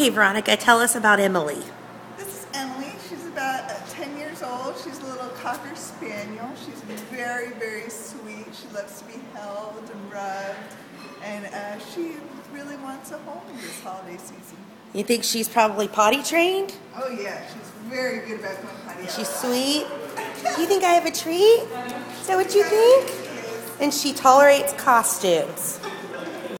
Okay, Veronica, tell us about Emily. This is Emily. She's about uh, 10 years old. She's a little Cocker Spaniel. She's very, very sweet. She loves to be held and rubbed. And uh, she really wants a home this holiday season. You think she's probably potty trained? Oh, yeah. She's very good about going potty. She's sweet. Do you think I have a treat? Is that what you think? And she tolerates costumes.